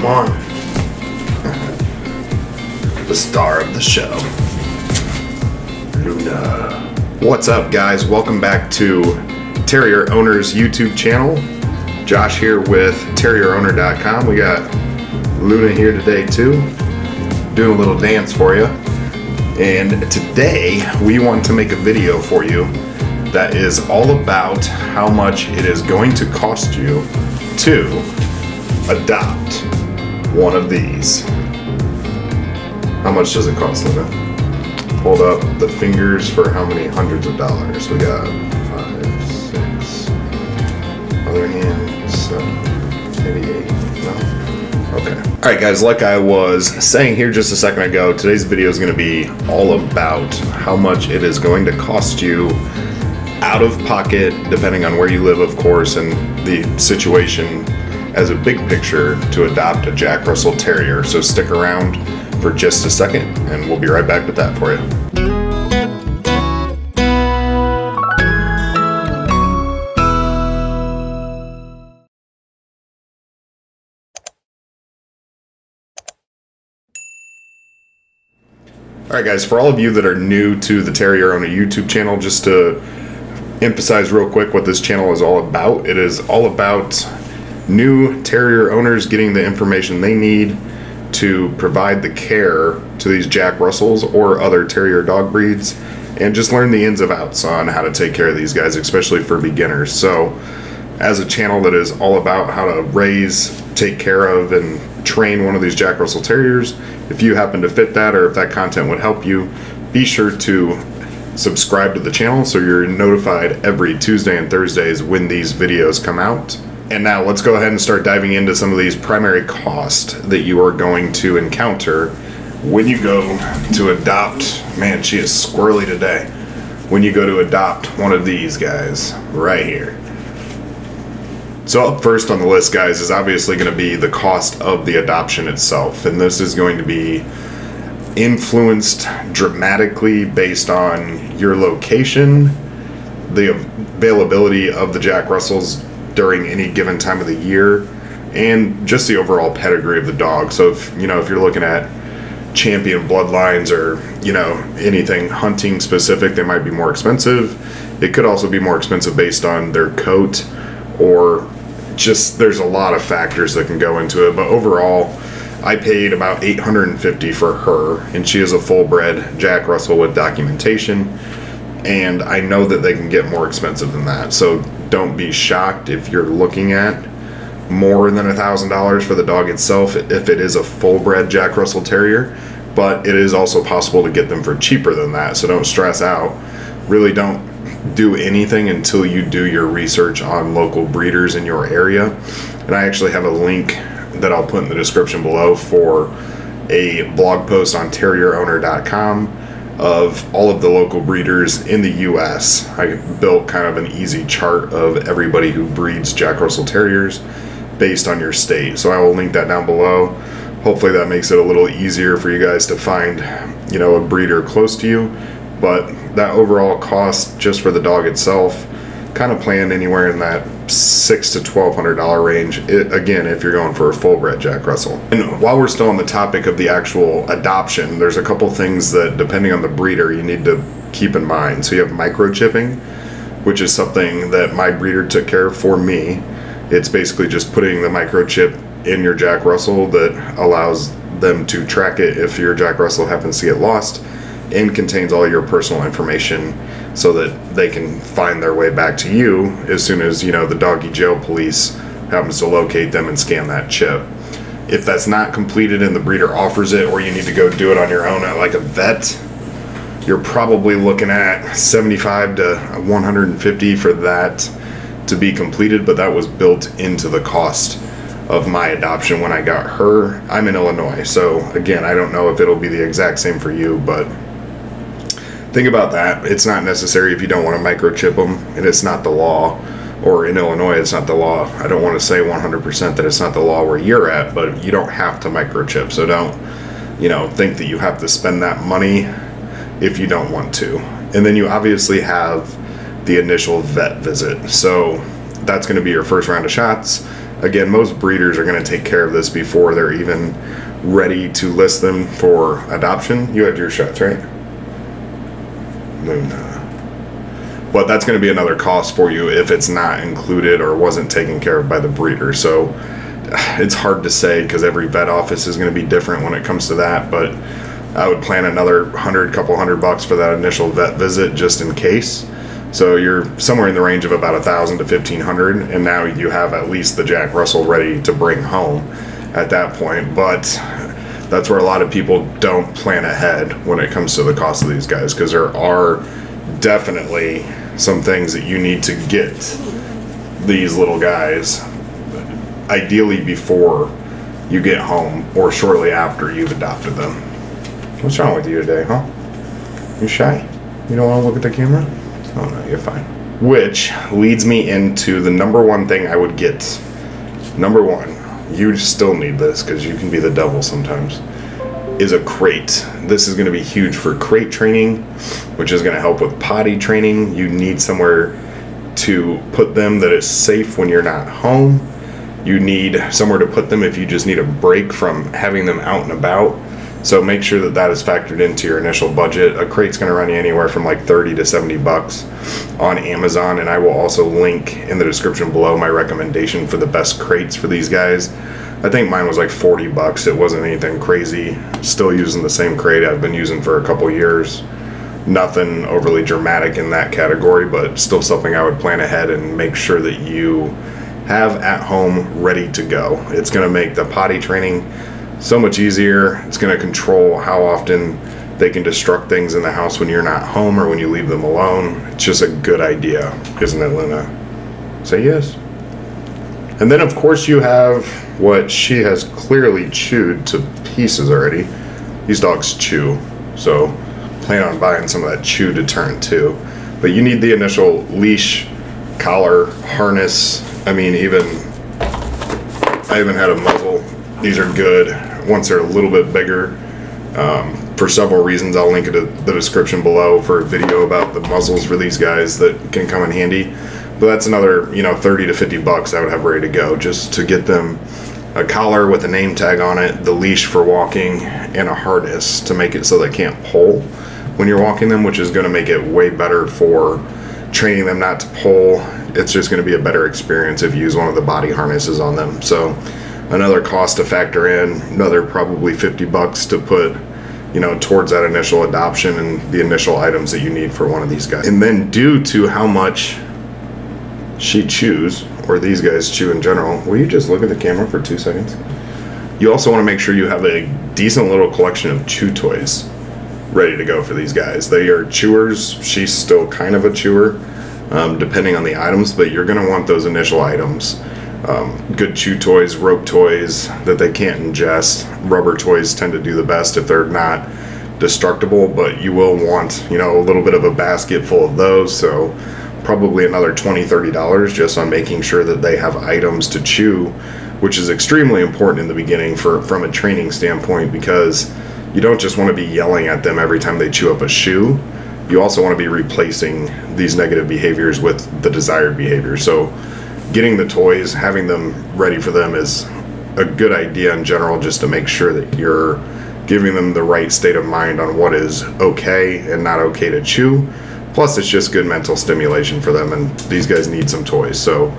come on. the star of the show, Luna. What's up, guys? Welcome back to Terrier Owners YouTube channel. Josh here with TerrierOwner.com. We got Luna here today too, doing a little dance for you. And today we want to make a video for you that is all about how much it is going to cost you to adopt one of these. How much does it cost, Luna? Hold up the fingers for how many hundreds of dollars. We got five, six, other hand, seven, maybe eight. No? Okay. All right, guys, like I was saying here just a second ago, today's video is going to be all about how much it is going to cost you out of pocket, depending on where you live, of course, and the situation as a big picture to adopt a Jack Russell Terrier. So stick around for just a second, and we'll be right back with that for you. All right, guys, for all of you that are new to the Terrier Owner YouTube channel, just to emphasize real quick what this channel is all about. It is all about new terrier owners getting the information they need to provide the care to these Jack Russells or other terrier dog breeds and just learn the ins and outs on how to take care of these guys, especially for beginners. So, as a channel that is all about how to raise, take care of, and train one of these Jack Russell Terriers, if you happen to fit that or if that content would help you, be sure to subscribe to the channel so you're notified every Tuesday and Thursdays when these videos come out. And now let's go ahead and start diving into some of these primary costs that you are going to encounter when you go to adopt. Man, she is squirrely today. When you go to adopt one of these guys right here. So, up first on the list, guys, is obviously going to be the cost of the adoption itself. And this is going to be influenced dramatically based on your location, the availability of the Jack Russells during any given time of the year, and just the overall pedigree of the dog. So if you know if you're looking at champion bloodlines or you know anything hunting specific, they might be more expensive. It could also be more expensive based on their coat or just there's a lot of factors that can go into it. But overall, I paid about 850 for her, and she is a full bred Jack Russell with documentation. And I know that they can get more expensive than that. So don't be shocked if you're looking at more than a thousand dollars for the dog itself if it is a full bred Jack Russell Terrier. But it is also possible to get them for cheaper than that. So don't stress out. Really don't do anything until you do your research on local breeders in your area. And I actually have a link that I'll put in the description below for a blog post on terrierowner.com of all of the local breeders in the US. I built kind of an easy chart of everybody who breeds Jack Russell Terriers based on your state. So I will link that down below. Hopefully that makes it a little easier for you guys to find, you know, a breeder close to you. But that overall cost just for the dog itself kind of planned anywhere in that six to twelve hundred dollar range. It, again, if you're going for a full bred Jack Russell. And while we're still on the topic of the actual adoption, there's a couple things that, depending on the breeder, you need to keep in mind. So you have microchipping, which is something that my breeder took care of for me. It's basically just putting the microchip in your Jack Russell that allows them to track it if your Jack Russell happens to get lost and contains all your personal information so that they can find their way back to you as soon as you know the doggy jail police happens to locate them and scan that chip. If that's not completed and the breeder offers it or you need to go do it on your own at like a vet you're probably looking at 75 to 150 for that to be completed but that was built into the cost of my adoption when i got her. I'm in illinois so again i don't know if it'll be the exact same for you but think about that. It's not necessary if you don't want to microchip them, and it's not the law. Or in Illinois, it's not the law. I don't want to say 100% that it's not the law where you're at, but you don't have to microchip. So don't, you know, think that you have to spend that money if you don't want to. And then you obviously have the initial vet visit. So that's going to be your first round of shots. again, most breeders are going to take care of this before they're even ready to list them for adoption. You had your shots, right? Luna. But that's going to be another cost for you if it's not included or wasn't taken care of by the breeder. So it's hard to say because every vet office is going to be different when it comes to that. But I would plan another hundred, couple hundred bucks for that initial vet visit just in case. So you're somewhere in the range of about a thousand to fifteen hundred, and now you have at least the Jack Russell ready to bring home at that point. But that's where a lot of people don't plan ahead when it comes to the cost of these guys because there are definitely some things that you need to get these little guys ideally before you get home or shortly after you've adopted them. What's wrong with you today, huh? You shy? You don't want to look at the camera? Oh no, you're fine. Which leads me into the number one thing I would get. Number one, you still need this because you can be the devil sometimes. Is a crate. This is going to be huge for crate training, which is going to help with potty training. You need somewhere to put them that is safe when you're not home. You need somewhere to put them if you just need a break from having them out and about. So make sure that that is factored into your initial budget. A crate's going to run you anywhere from like 30 to 70 bucks on Amazon, and I will also link in the description below my recommendation for the best crates for these guys. I think mine was like 40 bucks. It wasn't anything crazy. Still using the same crate I've been using for a couple years. Nothing overly dramatic in that category, but still something I would plan ahead and make sure that you have at home ready to go. It's going to make the potty training so much easier. It's going to control how often they can destruct things in the house when you're not home or when you leave them alone. It's just a good idea, isn't it, Luna? Say yes. And then, of course, you have what she has clearly chewed to pieces already. These dogs chew, so plan on buying some of that chew deterrent too. But you need the initial leash, collar, harness. I mean, even I even had a muzzle. These are good once they're a little bit bigger. Um, for several reasons, I'll link it to the description below for a video about the muzzles for these guys that can come in handy. But that's another, you know, 30 to 50 bucks I would have ready to go just to get them a collar with a name tag on it, the leash for walking, and a harness to make it so they can't pull when you're walking them, which is going to make it way better for training them not to pull. It's just going to be a better experience if you use one of the body harnesses on them. So another cost to factor in, another probably 50 bucks to put you know, towards that initial adoption and the initial items that you need for one of these guys. And then due to how much she chews, or these guys chew in general, will you just look at the camera for two seconds? You also want to make sure you have a decent little collection of chew toys ready to go for these guys. They are chewers. She's still kind of a chewer, um, depending on the items, but you're going to want those initial items um, good chew toys, rope toys that they can't ingest. Rubber toys tend to do the best if they're not destructible, but you will want, you know, a little bit of a basket full of those. So probably another 20 $30 just on making sure that they have items to chew, which is extremely important in the beginning for from a training standpoint because you don't just want to be yelling at them every time they chew up a shoe. You also want to be replacing these negative behaviors with the desired behavior. So getting the toys, having them ready for them is a good idea in general, just to make sure that you're giving them the right state of mind on what is okay and not okay to chew. Plus, it's just good mental stimulation for them, and these guys need some toys. So,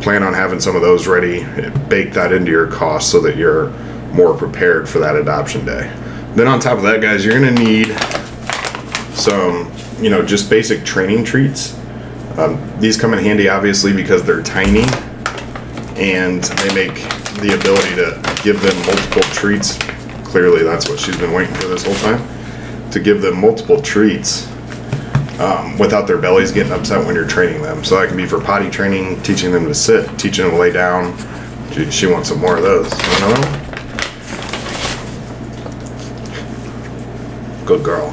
plan on having some of those ready, bake that into your cost so that you're more prepared for that adoption day. Then, on top of that, guys, you're gonna need some, you know, just basic training treats um, these come in handy obviously because they're tiny and they make the ability to give them multiple treats. Clearly, that's what she's been waiting for this whole time to give them multiple treats um, without their bellies getting upset when you're training them. So that can be for potty training, teaching them to sit, teaching them to lay down. She, she wants some more of those. Good girl.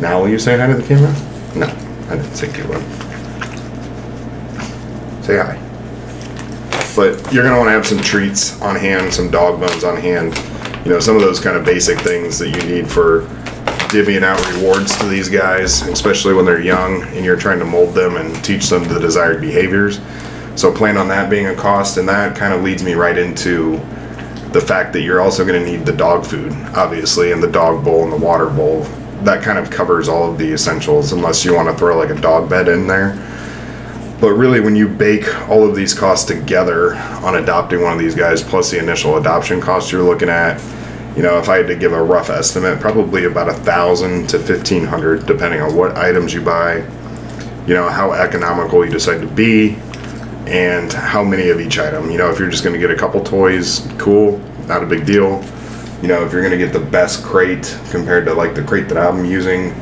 Now will you say hi to the camera? No, I didn't think you would. Say hi. But you're gonna want to have some treats on hand, some dog bones on hand. You know, some of those kind of basic things that you need for divvying out rewards to these guys, especially when they're young and you're trying to mold them and teach them the desired behaviors. So plan on that being a cost, and that kind of leads me right into the fact that you're also going to need the dog food, obviously, and the dog bowl and the water bowl. That kind of covers all of the essentials, unless you want to throw like a dog bed in there. But really, when you bake all of these costs together on adopting one of these guys, plus the initial adoption cost, you're looking at, you know, if I had to give a rough estimate, probably about a thousand to fifteen hundred, depending on what items you buy, you know, how economical you decide to be, and how many of each item. You know, if you're just going to get a couple toys, cool, not a big deal. You know, if you're going to get the best crate compared to like the crate that I'm using,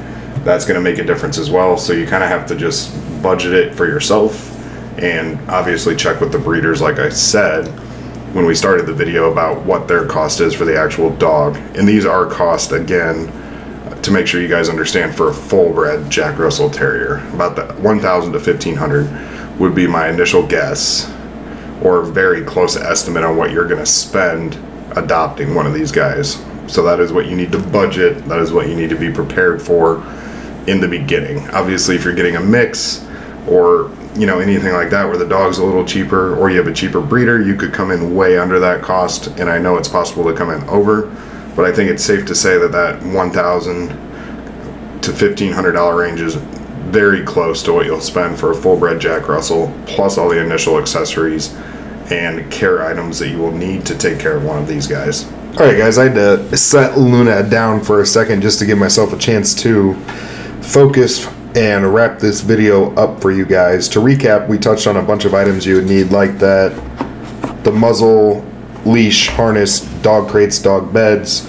that's going to make a difference as well. So you kind of have to just budget it for yourself and obviously check with the breeders, like I said when we started the video, about what their cost is for the actual dog. And these are cost again to make sure you guys understand for a full bred Jack Russell Terrier. About the 1,000 to 1,500 would be my initial guess, or very close estimate on what you're going to spend adopting one of these guys. So that is what you need to budget. That is what you need to be prepared for in the beginning. Obviously, if you're getting a mix or you know anything like that where the dog's a little cheaper or you have a cheaper breeder, you could come in way under that cost. And I know it's possible to come in over, but I think it's safe to say that that 1,000 to $1,500 range is very close to what you'll spend for a full bred Jack Russell, plus all the initial accessories and care items that you will need to take care of one of these guys. All right, guys, I had to set Luna down for a second just to give myself a chance to focus and wrap this video up for you guys. To recap, we touched on a bunch of items you would need like that, the muzzle, leash, harness, dog crates, dog beds,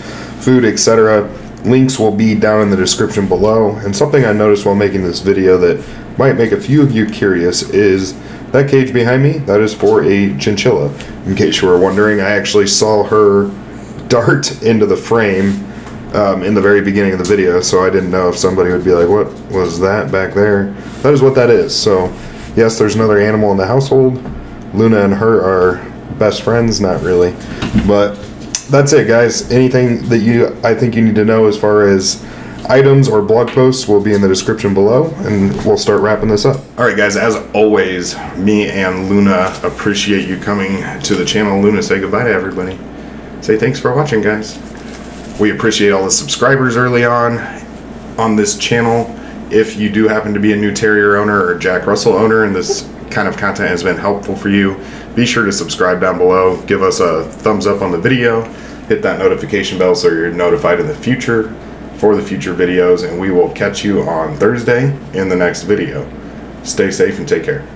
food, etc. Links will be down in the description below. And something I noticed while making this video that might make a few of you curious is that cage behind me, that is for a chinchilla. In case you were wondering, I actually saw her dart into the frame um, in the very beginning of the video, so I didn't know if somebody would be like, what was that back there? That is what that is. So, yes, there's another animal in the household. Luna and her are best friends, not really. But that's it, guys. Anything that you I think you need to know as far as items or blog posts will be in the description below, and we'll start wrapping this up. All right, guys. As always, me and Luna appreciate you coming to the channel. Luna, say goodbye to everybody. Say thanks for watching, guys. We appreciate all the subscribers early on on this channel. If you do happen to be a new Terrier owner or Jack Russell owner and this kind of content has been helpful for you, be sure to subscribe down below. Give us a thumbs up on the video. Hit that notification bell so you're notified in the future for the future videos, and we will catch you on Thursday in the next video. Stay safe and take care.